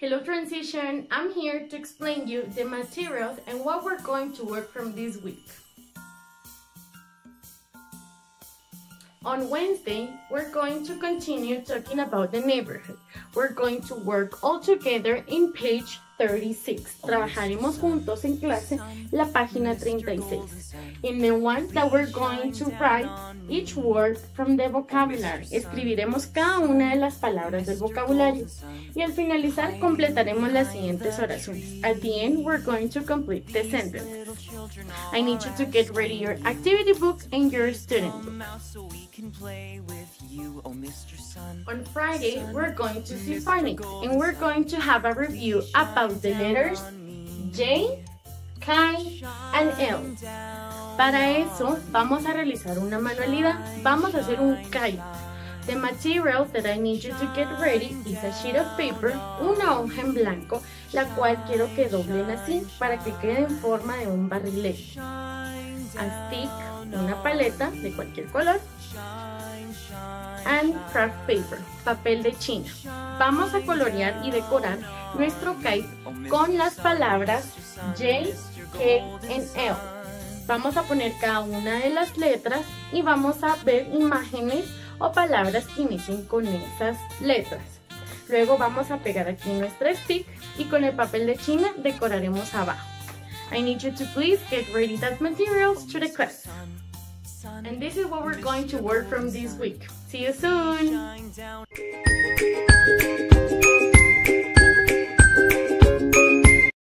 Hello Transition, I'm here to explain you the materials and what we're going to work from this week. On Wednesday, we're going to continue talking about the neighborhood. We're going to work all together in page 36. Trabajaremos juntos en clase la página 36. In the one that we're going to write each word from the vocabulary. Escribiremos cada una de las palabras del vocabulario. Y al finalizar completaremos las siguientes oraciones. At the end, we're going to complete the sentence. I need you to get ready your activity book and your student book. On Friday, we're going to see phonics and we're going to have a review about the letters J, K, and L. Para eso, vamos a realizar una manualidad. Vamos a hacer un kite. The material that I need you to get ready is a sheet of paper, una hoja en blanco, la cual quiero que doblen así para que quede en forma de un barrilete. A stick, una paleta de cualquier color, and craft paper, papel de china. Vamos a colorear y decorar nuestro kite con las palabras J, K and L. Vamos a poner cada una de las letras y vamos a ver imágenes o palabras que inicien con esas letras. Luego vamos a pegar aquí nuestra stick y con el papel de china decoraremos abajo. I need you to please get ready that materials to the class. And this is what we're going to work from this week. See you soon!